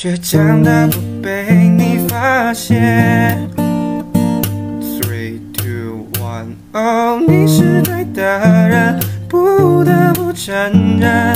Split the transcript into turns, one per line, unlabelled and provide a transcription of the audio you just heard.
倔强的不被你发现。Three two one oh 你是对的人不得不承认。